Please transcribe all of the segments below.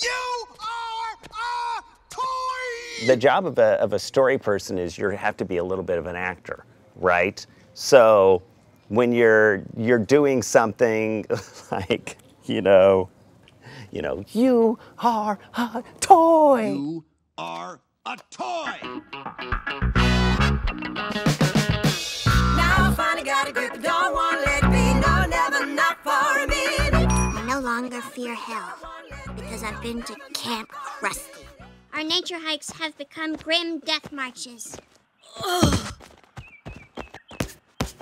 You are a toy! The job of a, of a story person is you have to be a little bit of an actor, right? So when you're you're doing something like, you know, you know, you are a toy. You are a toy! Longer fear hell because I've been to Camp Krusty. Our nature hikes have become grim death marches.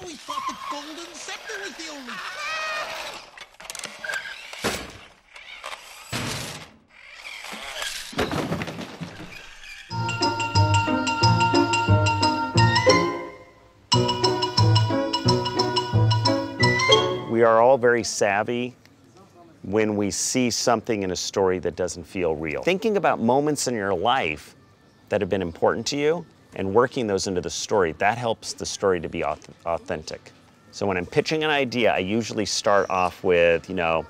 We thought the golden scepter was the only. We are all very savvy when we see something in a story that doesn't feel real. Thinking about moments in your life that have been important to you and working those into the story, that helps the story to be authentic. So when I'm pitching an idea, I usually start off with, you know,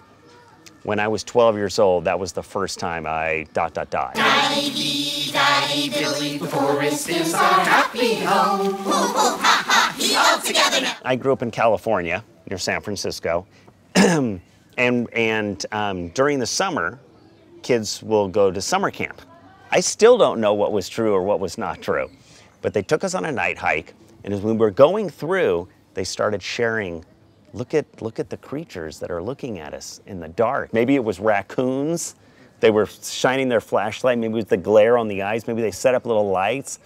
when I was 12 years old, that was the first time I dot dot dot. I grew up in California near San Francisco, and and um, during the summer, kids will go to summer camp. I still don't know what was true or what was not true, but they took us on a night hike, and as we were going through, they started sharing. Look at look at the creatures that are looking at us in the dark. Maybe it was raccoons. They were shining their flashlight. Maybe it was the glare on the eyes. Maybe they set up little lights.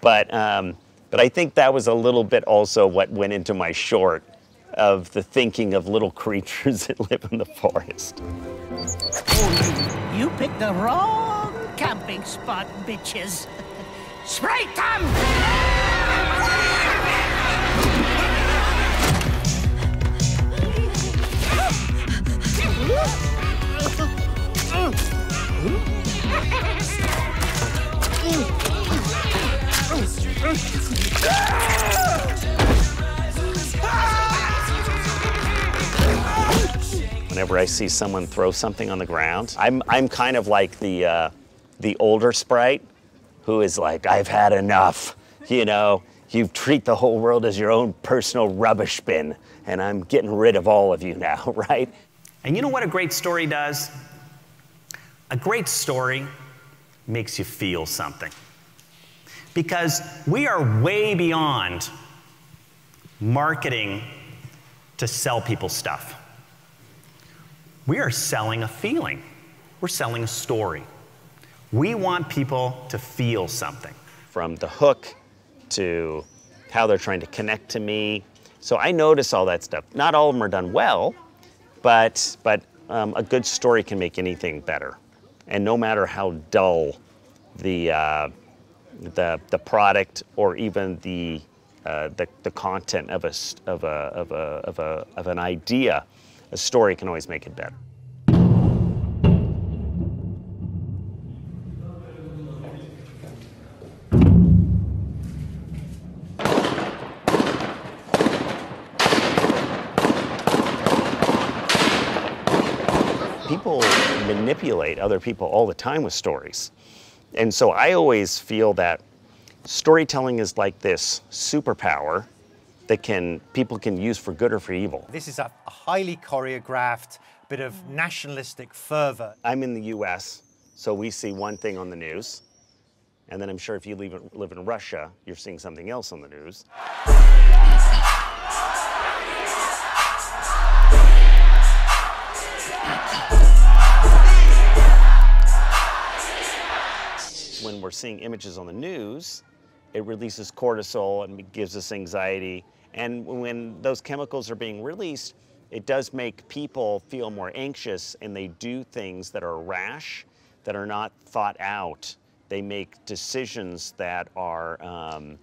But um, but I think that was a little bit also what went into my short of the thinking of little creatures that live in the forest. You picked the wrong camping spot, bitches. Spray them! Whenever I see someone throw something on the ground, I'm, I'm kind of like the, uh, the older sprite who is like, I've had enough. You know, you treat the whole world as your own personal rubbish bin, and I'm getting rid of all of you now, right? And you know what a great story does? A great story makes you feel something. Because we are way beyond marketing to sell people stuff. We are selling a feeling, we're selling a story. We want people to feel something. From the hook to how they're trying to connect to me. So I notice all that stuff. Not all of them are done well, but, but um, a good story can make anything better. And no matter how dull the, uh, the, the product or even the, uh, the, the content of, a, of, a, of, a, of, a, of an idea, a story can always make it better. people manipulate other people all the time with stories. And so I always feel that storytelling is like this superpower that can people can use for good or for evil. This is a a highly choreographed bit of nationalistic fervor. I'm in the US, so we see one thing on the news. And then I'm sure if you live, live in Russia, you're seeing something else on the news. When we're seeing images on the news, it releases cortisol and gives us anxiety. And when those chemicals are being released, it does make people feel more anxious and they do things that are rash, that are not thought out. They make decisions that are um,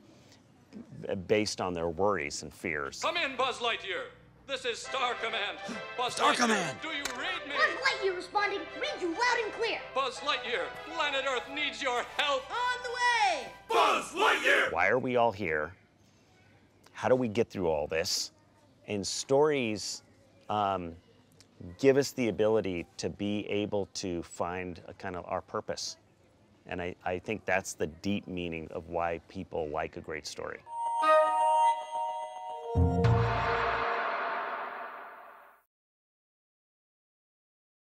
based on their worries and fears. Come in, Buzz Lightyear. This is Star Command. Buzz Star Lightyear, Command. Do you read me? Buzz Lightyear responding, Buzz Lightyear, planet Earth needs your help. On the way! Buzz Lightyear! Why are we all here? How do we get through all this? And stories um, give us the ability to be able to find a kind of our purpose. And I, I think that's the deep meaning of why people like a great story.